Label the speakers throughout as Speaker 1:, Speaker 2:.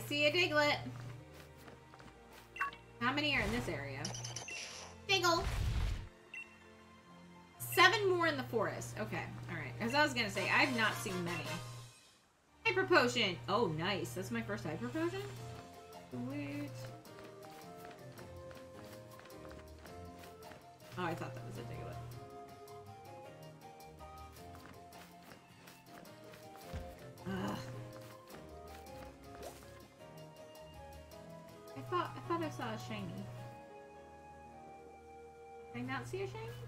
Speaker 1: I see a Diglett. How many are in this area? Diggle. Seven more in the forest. Okay, alright. As I was gonna say, I've not seen many. Hyper potion! Oh, nice. That's my first hyper potion? Sweet. Oh, I thought that was a Diglett. Shiny. Did I not see a shiny?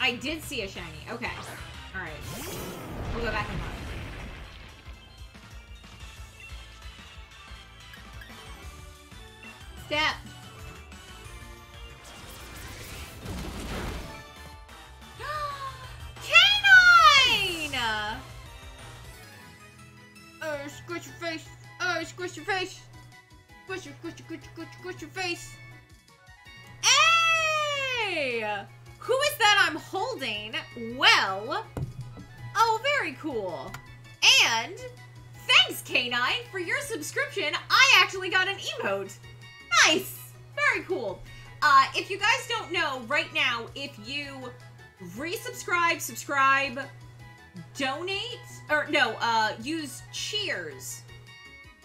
Speaker 1: I did see a shiny. Okay. Alright. We'll go back and look. Resubscribe, subscribe, donate, or no, uh, use Cheers.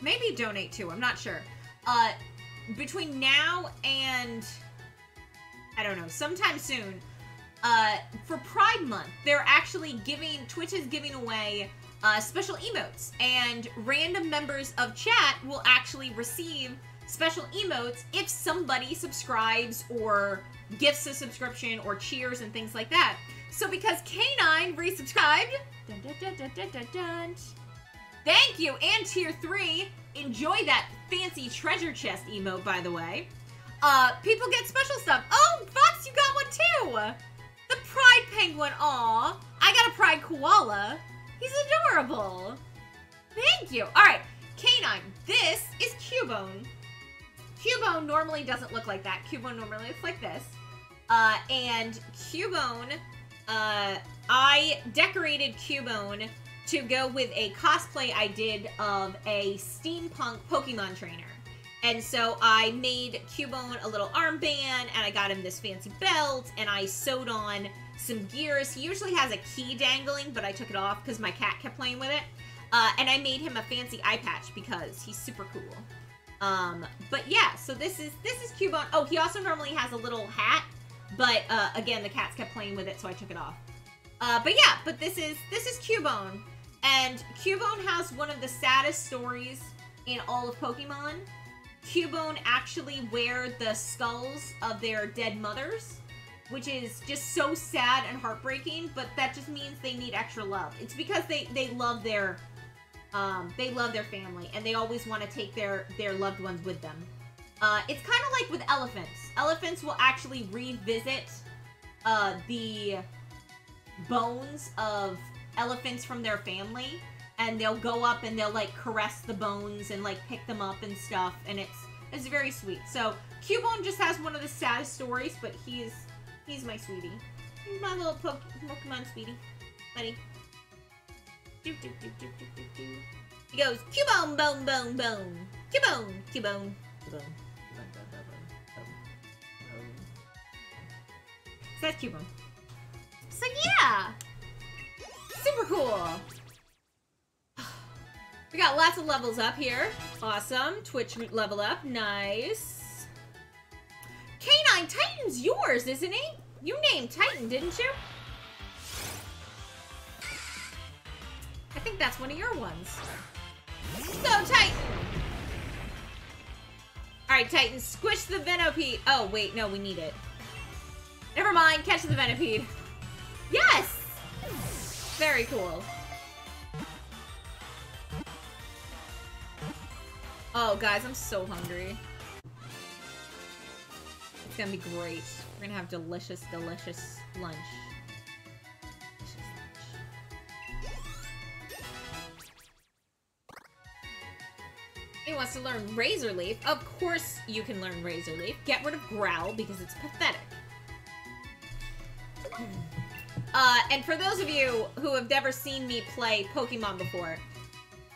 Speaker 1: Maybe donate too, I'm not sure. Uh, between now and, I don't know, sometime soon, uh, for Pride Month, they're actually giving, Twitch is giving away uh, special emotes, and random members of chat will actually receive special emotes if somebody subscribes or gifts a subscription or cheers and things like that. So because K9 resubscribed, dun, dun, dun, dun, dun, dun, dun, thank you, and tier 3, enjoy that fancy treasure chest emote, by the way. Uh, people get special stuff. Oh, Fox, you got one too! The pride penguin, aw. I got a pride koala. He's adorable. Thank you. All right, Canine, this is Cubone. Cubone normally doesn't look like that. Cubone normally looks like this. Uh, and Cubone, uh, I decorated Cubone to go with a cosplay I did of a steampunk Pokemon trainer. And so I made Cubone a little armband, and I got him this fancy belt, and I sewed on some gears. He usually has a key dangling, but I took it off because my cat kept playing with it. Uh, and I made him a fancy eye patch because he's super cool. Um, but yeah, so this is this is Cubone. Oh, he also normally has a little hat, but uh, again, the cats kept playing with it, so I took it off. Uh, but yeah, but this is this is Cubone, and Cubone has one of the saddest stories in all of Pokemon. Cubone actually wear the skulls of their dead mothers, which is just so sad and heartbreaking. But that just means they need extra love. It's because they they love their um, they love their family and they always want to take their their loved ones with them. Uh, it's kind of like with elephants. Elephants will actually revisit uh, the bones of elephants from their family and they'll go up and they'll like caress the bones and like pick them up and stuff and it's it's very sweet. So Cubone just has one of the saddest stories, but he's he's my sweetie. He's my little po Pokemon sweetie. Buddy. Do, do, do, do, do, do, do. He goes, Cubone, bone, bone, bone. Cubone, Cubone, Cubone. That's Cubone. So yeah! Super cool! We got lots of levels up here. Awesome. Twitch level up. Nice. Canine Titan's yours, isn't he? You named Titan, didn't you? I think that's one of your ones. Go, Titan! Alright, Titan, squish the Venipede. Oh, wait, no, we need it. Never mind, catch the Venipede. Yes! Very cool. Oh, guys, I'm so hungry. It's gonna be great. We're gonna have delicious, delicious lunch. He wants to learn Razor Leaf. Of course you can learn Razor Leaf. Get rid of Growl because it's pathetic. Uh, and for those of you who have never seen me play Pokemon before,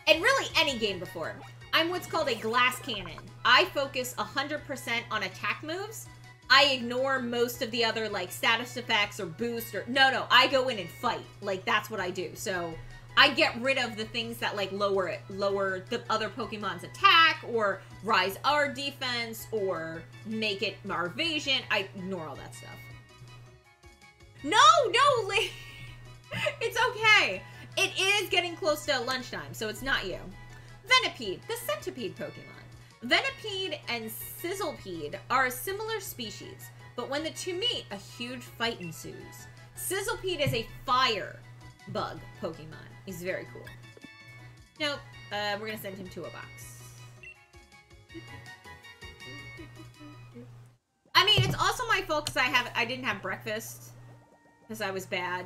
Speaker 1: and really any game before, I'm what's called a glass cannon. I focus 100% on attack moves. I ignore most of the other like status effects or boost or no no I go in and fight like that's what I do so I get rid of the things that like lower it lower the other Pokemon's attack or rise our defense or make it our evasion I ignore all that stuff no no Lee it's okay it is getting close to lunchtime so it's not you Venipede the centipede Pokemon Venipede and Sizzlipede are a similar species, but when the two meet, a huge fight ensues. Sizzlipede is a fire bug Pokemon. He's very cool. Nope, uh, we're gonna send him to a box. I mean, it's also my fault because I have I didn't have breakfast because I was bad.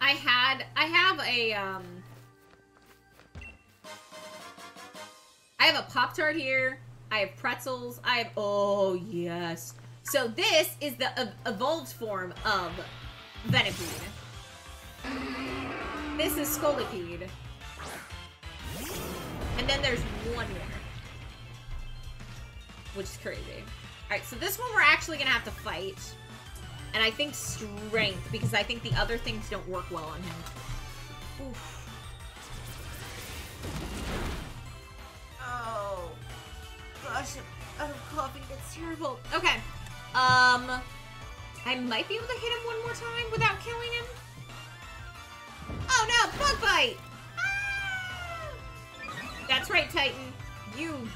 Speaker 1: I had I have a um I have a Pop Tart here. I have pretzels. I have. Oh, yes. So this is the evolved form of Venipede. This is Scolipede. And then there's one more. Which is crazy. Alright, so this one we're actually gonna have to fight. And I think strength, because I think the other things don't work well on him. Oof. Oh. Gosh, I'm, I'm coughing. It's terrible. Okay. Um, I might be able to hit him one more time without killing him. Oh no, bug bite! Ah! That's right, Titan. You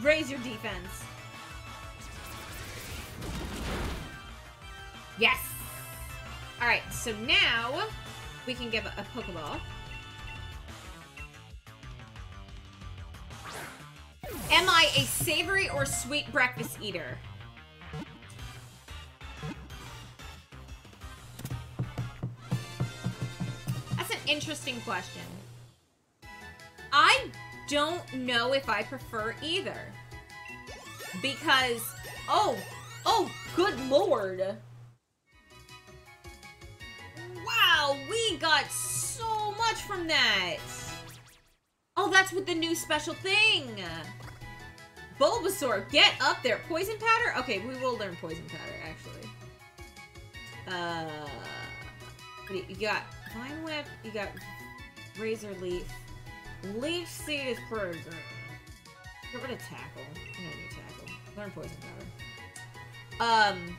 Speaker 1: raise your defense. Yes! Alright, so now we can give a, Pokeball. Am I a savory or sweet breakfast eater? That's an interesting question. I don't know if I prefer either. Because, oh, oh, good lord. Wow, we got so much from that. Oh, that's with the new special thing. Bulbasaur, get up there. Poison powder? Okay, we will learn poison powder, actually. Uh, you got Vine Whip, you got Razor Leaf. Leech Seed is pretty. Get rid of Tackle. I'm gonna do Tackle. Learn poison powder. Um...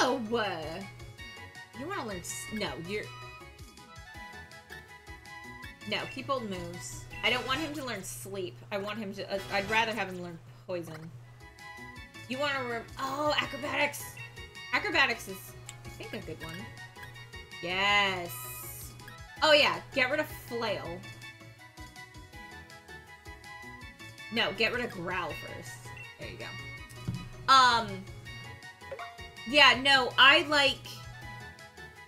Speaker 1: no! You want to learn... No, you're... No, keep old moves. I don't want him to learn sleep. I want him to... Uh, I'd rather have him learn poison. You want to... Oh, acrobatics! Acrobatics is, I think, a good one. Yes. Oh, yeah. Get rid of flail. No, get rid of growl first. There you go. Um... Yeah, no, I like...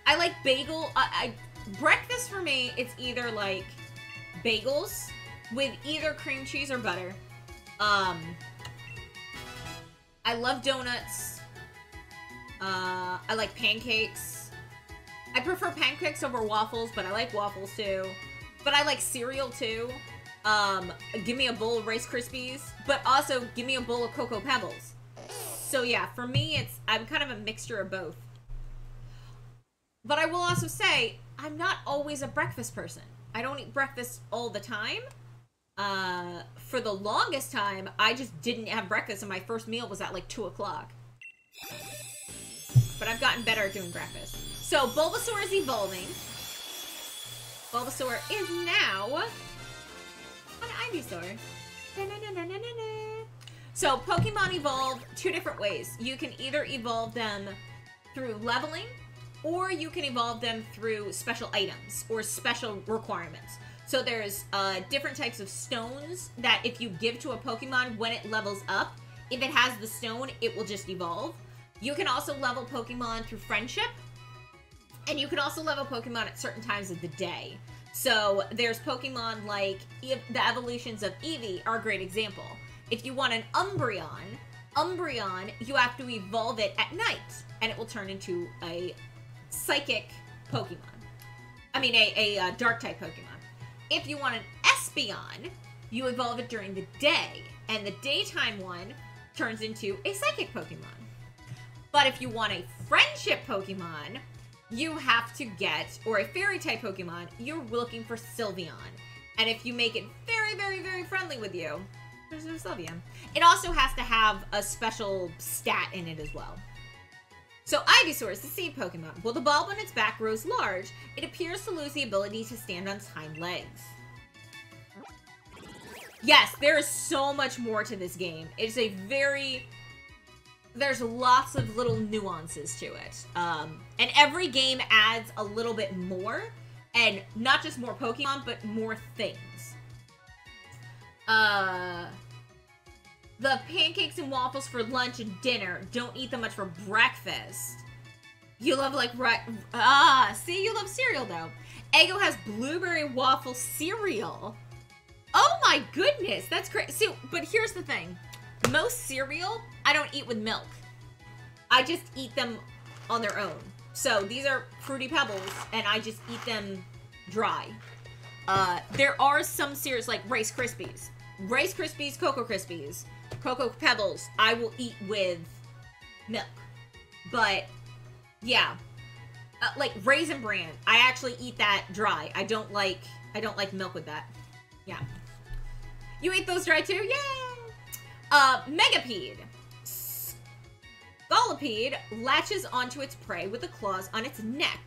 Speaker 1: I like bagel. I, I breakfast for me, it's either like bagels with either cream cheese or butter. Um, I love donuts. Uh, I like pancakes. I prefer pancakes over waffles, but I like waffles too. But I like cereal too. Um, give me a bowl of Rice Krispies, but also give me a bowl of Cocoa Pebbles. So yeah, for me, it's I'm kind of a mixture of both. But I will also say, I'm not always a breakfast person. I don't eat breakfast all the time. Uh, for the longest time, I just didn't have breakfast, and my first meal was at like 2 o'clock. But I've gotten better at doing breakfast. So, Bulbasaur is evolving. Bulbasaur is now an Ivysaur. So, Pokemon evolve two different ways. You can either evolve them through leveling, or you can evolve them through special items or special requirements. So there's uh, different types of stones that if you give to a Pokemon when it levels up, if it has the stone, it will just evolve. You can also level Pokemon through friendship, and you can also level Pokemon at certain times of the day. So there's Pokemon like the evolutions of Eevee are a great example. If you want an Umbreon, Umbreon, you have to evolve it at night, and it will turn into a psychic Pokemon. I mean, a, a, a dark type Pokemon. If you want an Espeon, you evolve it during the day, and the daytime one turns into a psychic Pokemon. But if you want a friendship Pokemon, you have to get, or a fairy type Pokemon, you're looking for Sylveon. And if you make it very, very, very friendly with you, It also has to have a special stat in it as well. So Ivysaur is the seed Pokemon. While the bulb on its back grows large, it appears to lose the ability to stand on its hind legs. Yes, there is so much more to this game. It's a very... There's lots of little nuances to it. Um, and every game adds a little bit more. And not just more Pokemon, but more things. Uh... The pancakes and waffles for lunch and dinner. Don't eat them much for breakfast. You love like right ah see you love cereal though. Eggo has blueberry waffle cereal. Oh my goodness, that's great. See, but here's the thing. Most cereal I don't eat with milk. I just eat them on their own. So these are Fruity Pebbles, and I just eat them dry. Uh, there are some cereals like Rice Krispies. Rice Krispies, Cocoa Krispies, Cocoa Pebbles, I will eat with milk. But, yeah. Uh, like Raisin Bran, I actually eat that dry. I don't like, I don't like milk with that. Yeah. You eat those dry too? Yay! Uh, Megapede. Scolipede latches onto its prey with the claws on its neck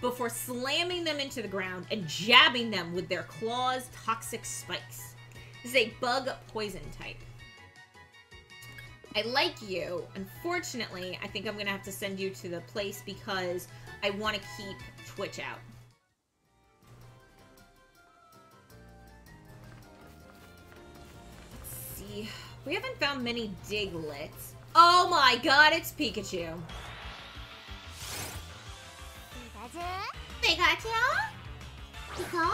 Speaker 1: before slamming them into the ground and jabbing them with their claws' toxic spikes. This is a bug poison type. I like you. Unfortunately, I think I'm going to have to send you to the place because I want to keep Twitch out. Let's see. We haven't found many Digletts. Oh my god, it's Pikachu. Pikachu? Pikachu? Pikachu?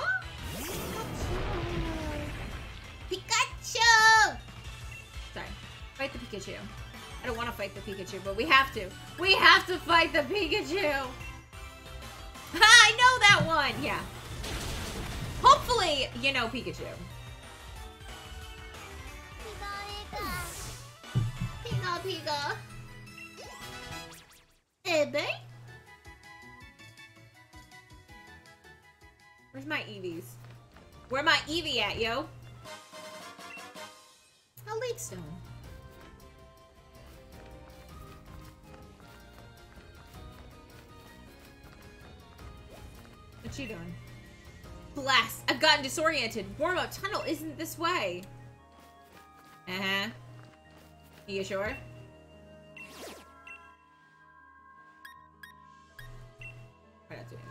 Speaker 1: Pikachu! Sorry. Fight the Pikachu. I don't want to fight the Pikachu, but we have to. We have to fight the Pikachu! I know that one! Yeah. Hopefully, you know Pikachu. Pika. Ebe? Where's my Eevees? Where my Eevee at, yo? A lake stone. What you doing? Blast! I've gotten disoriented. Warm-up tunnel isn't this way. Uh-huh. You sure? We're not doing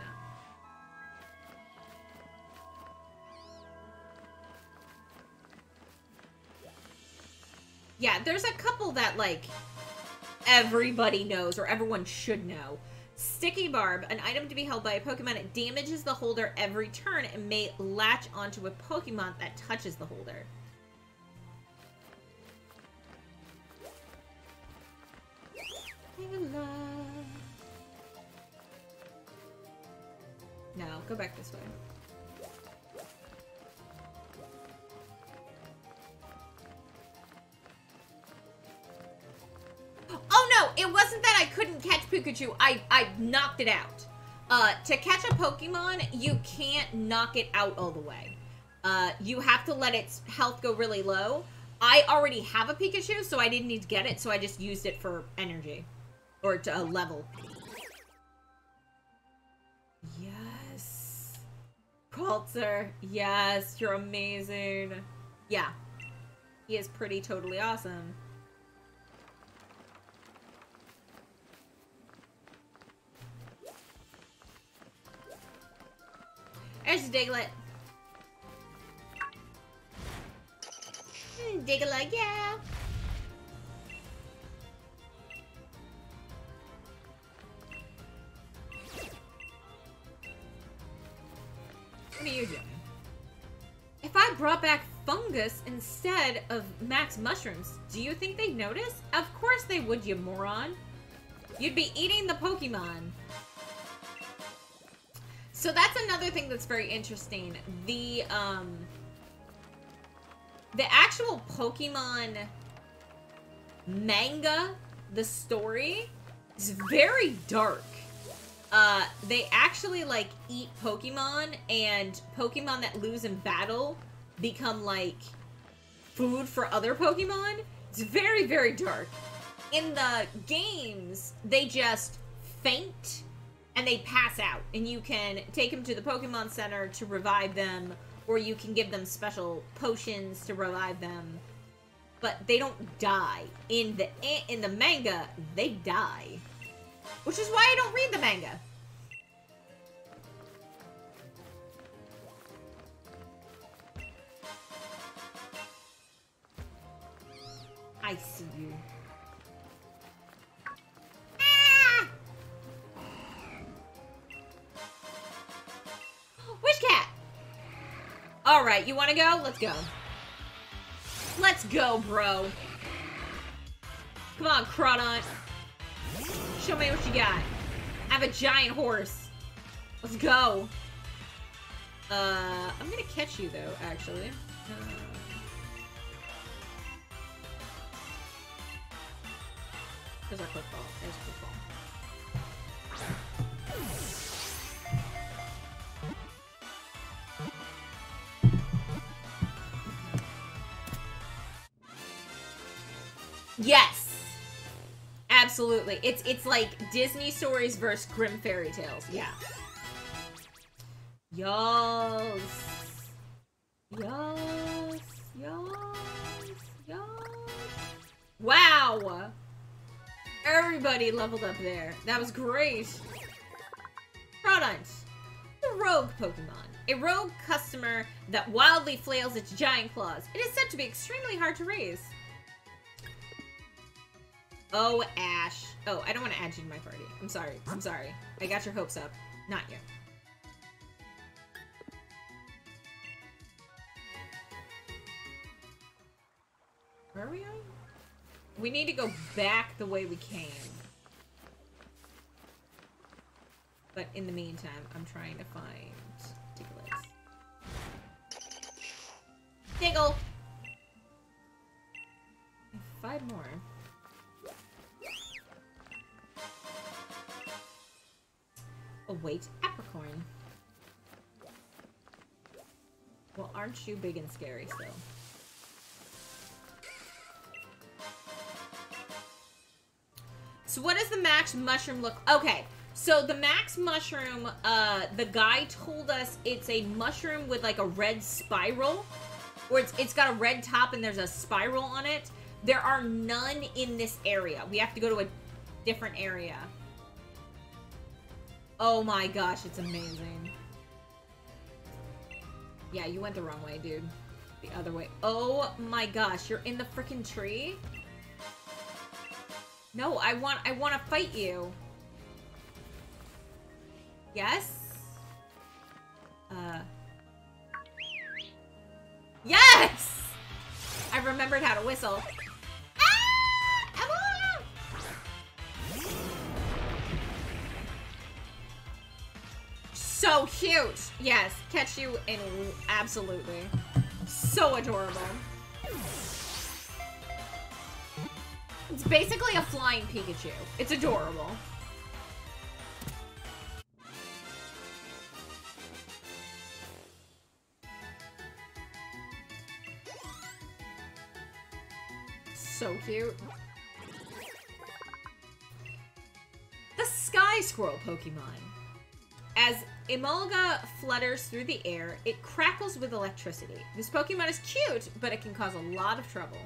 Speaker 1: that. Yeah, there's a couple that, like, everybody knows or everyone should know. Sticky Barb, an item to be held by a Pokemon. It damages the holder every turn and may latch onto a Pokemon that touches the holder. No, go back this way. Pikachu. I, I knocked it out. Uh, to catch a Pokemon, you can't knock it out all the way. Uh, you have to let its health go really low. I already have a Pikachu, so I didn't need to get it, so I just used it for energy. Or to a level. Yes. Coulter. Yes, you're amazing. Yeah. He is pretty totally awesome. Diglett. Diglett, hmm, yeah. What are you doing? If I brought back fungus instead of max mushrooms, do you think they'd notice? Of course they would, you moron. You'd be eating the Pokemon. So that's another thing that's very interesting. The, um... The actual Pokemon manga, the story, is very dark. Uh, they actually, like, eat Pokemon, and Pokemon that lose in battle become, like, food for other Pokemon. It's very, very dark. In the games, they just faint and they pass out. And you can take them to the Pokemon Center to revive them, or you can give them special potions to revive them. But they don't die. In the in the manga, they die. Which is why I don't read the manga. I see you. Alright, you wanna go? Let's go. Let's go, bro. Come on, Crawdaunt. Show me what you got. I have a giant horse. Let's go. Uh, I'm gonna catch you, though, actually. Uh, There's our quick. There's a quick ball. Yes. Absolutely. It's it's like Disney stories versus Grimm fairy tales. Yeah. Yes. Yes. Yes. Yes. Wow. Everybody leveled up there. That was great. Crawdaunt. The rogue Pokemon. A rogue customer that wildly flails its giant claws. It is said to be extremely hard to raise. Oh, Ash. Oh, I don't want to add you to my party. I'm sorry. I'm sorry. I got your hopes up. Not you. Where are we? We need to go back the way we came. But in the meantime, I'm trying to find Diglett. Diggle! Five more. A White Apricorn. Well, aren't you big and scary still? So what does the max mushroom look? Okay, so the max mushroom, uh, the guy told us it's a mushroom with like a red spiral, or it's it's got a red top and there's a spiral on it. There are none in this area. We have to go to a different area. Oh my gosh, it's amazing. Yeah, you went the wrong way, dude. The other way. Oh my gosh, you're in the freaking tree? No, I want I want to fight you. Yes? Uh Yes! I remembered how to whistle. Oh, so cute. Yes, catch you in absolutely. So adorable. It's basically a flying Pikachu. It's adorable. So cute. The Sky Squirrel Pokemon. As Emolga flutters through the air, it crackles with electricity. This Pokemon is cute, but it can cause a lot of trouble.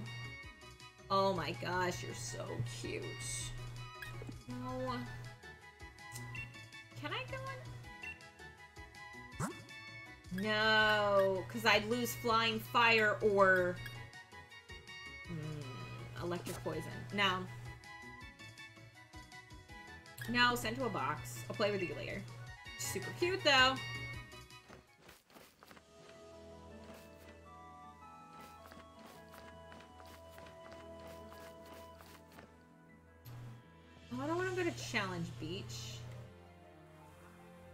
Speaker 1: Oh my gosh, you're so cute. No. Can I go in? No, because I'd lose Flying Fire or... Mm, electric Poison. No. No, send to a box. I'll play with you later. Super cute, though. Oh, I don't want to go to Challenge Beach.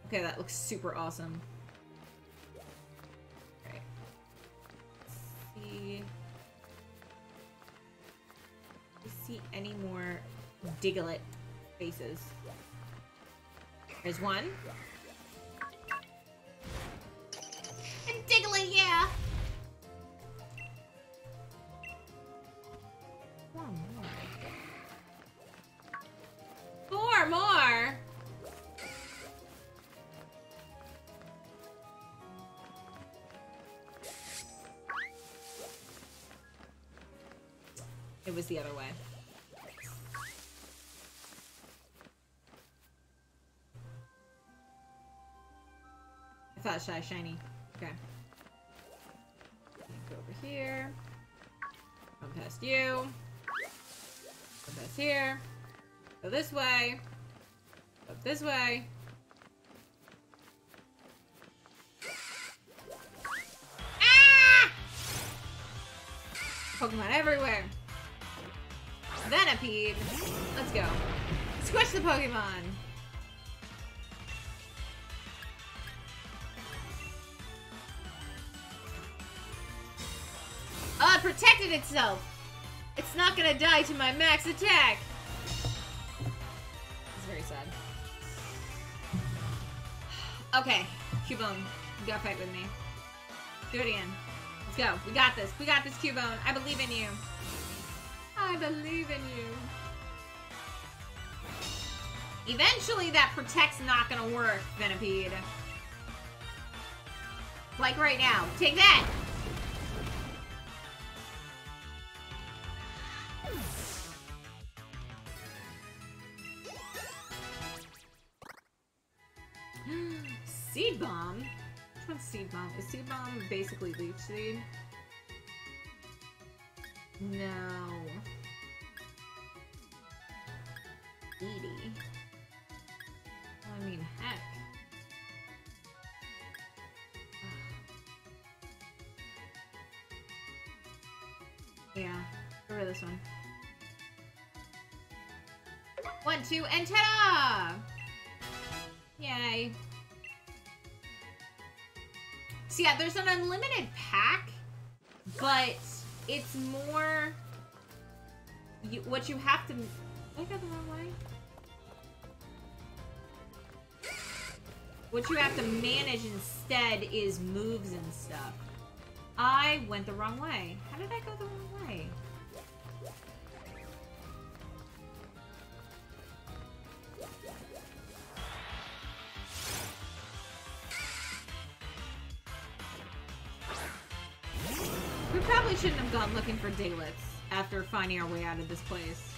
Speaker 1: Okay, that looks super awesome. See. See any more Diglett faces? There's one. And Diglett, yeah! Four more! It was the other way. I thought shy shiny. Okay. Go over here. Come past you. Come past here. Go this way. Go this way. Ah! Pokemon everywhere. Venipede. Let's go. Squish the Pokemon. Oh, it protected itself. It's not gonna die to my max attack. It's very sad. Okay, Cubone, you gotta fight with me. Do it again. Let's go. We got this. We got this, Cubone. I believe in you. I believe in you. Eventually, that protect's not gonna work, Venipede. Like right now. Take that! Bomb? Which one's Seed Bomb? Is Seed Bomb basically Leech Seed? No. Edie. I mean, heck. Uh, yeah, go for this one. One, two, and ta-da! Yay. So yeah, there's an unlimited pack, but it's more... You, what you have to... I got the wrong way? What you have to manage instead is moves and stuff. I went the wrong way. How did I go the wrong way? We probably shouldn't have gone looking for Digletts after finding our way out of this place.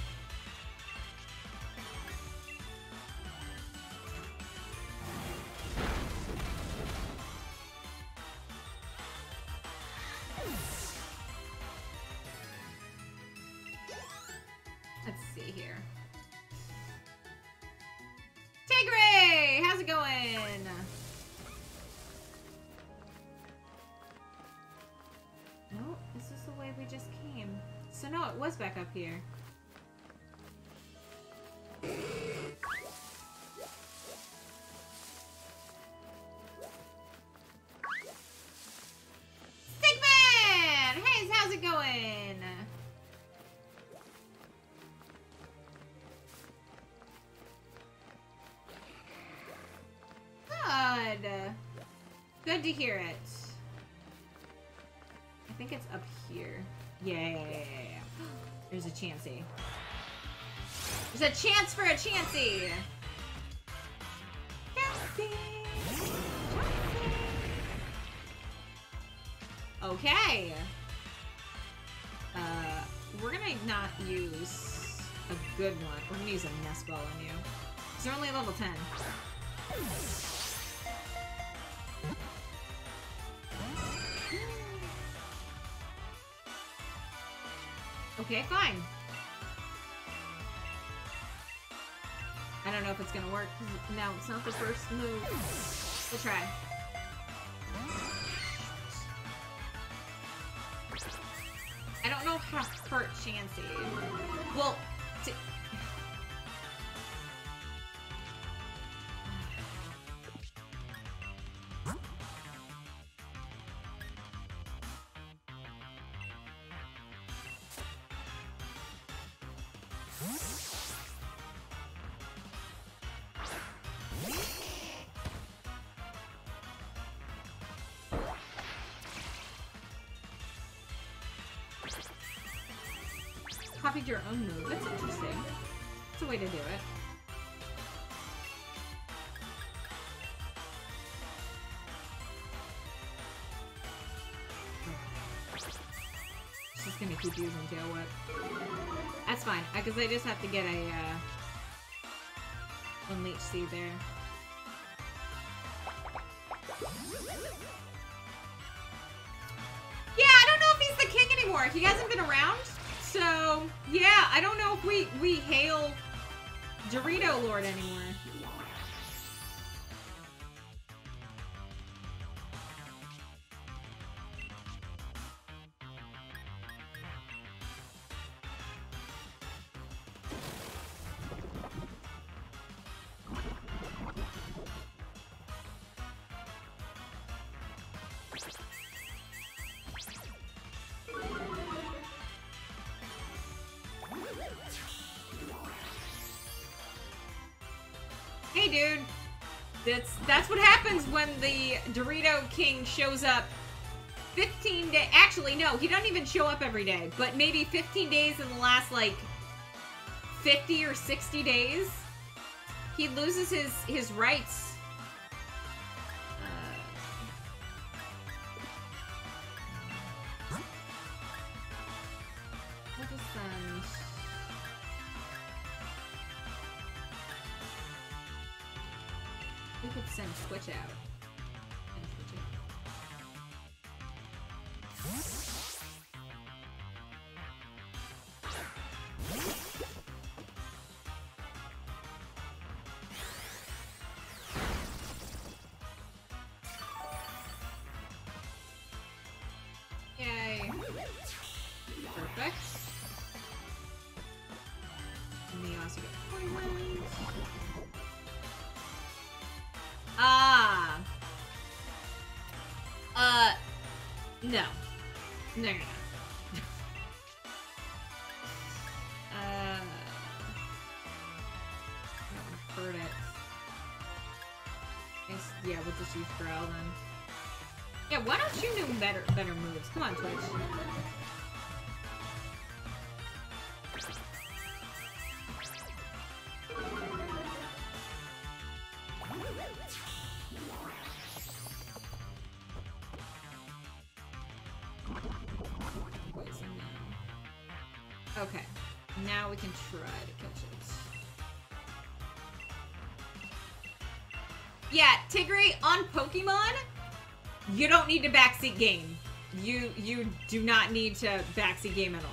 Speaker 1: To hear it. I think it's up here. Yeah, yeah, yeah, yeah. There's a Chansey. There's a chance for a Chansey! Chansey! Okay. Uh, we're gonna not use a good one. We're gonna use a nest ball on you. Because they're only level 10. Okay, fine. I don't know if it's gonna work, No, it's not the first move. We'll try. I don't know how to hurt Chansey. Well, your own move. That's interesting. That's a way to do it. She's gonna keep using Tail Whip. That's fine, because I just have to get a, uh, Unleash Seed there. Yeah, I don't know if he's the king anymore. He hasn't been around. So, yeah, I don't know if we, we hail Dorito Lord anymore. The Dorito King shows up 15 days. Actually, no, he doesn't even show up every day, but maybe 15 days in the last, like, 50 or 60 days. He loses his, his rights. Yeah, we'll just use Growl then. Yeah, why don't you do better better moves? Come on, Twitch. Pokemon, you don't need to backseat game. You you do not need to backseat game at all.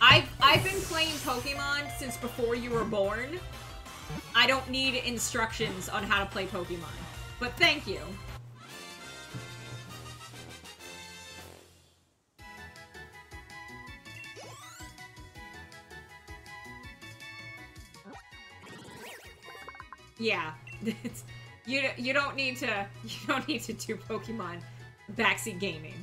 Speaker 1: I've I've been playing Pokemon since before you were born. I don't need instructions on how to play Pokemon. But thank you. Yeah, you you don't need to you don't need to do Pokemon backseat gaming.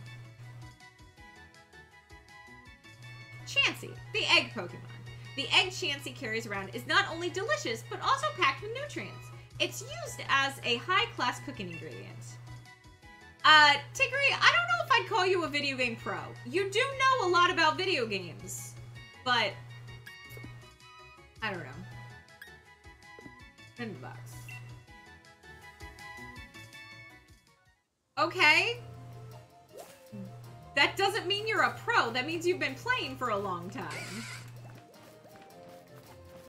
Speaker 1: Chansey, the egg Pokemon. The egg Chansey carries around is not only delicious, but also packed with nutrients. It's used as a high-class cooking ingredient. Uh, Tigray, I don't know if I'd call you a video game pro. You do know a lot about video games, but I don't know. 10 bucks. Okay. That doesn't mean you're a pro. That means you've been playing for a long time.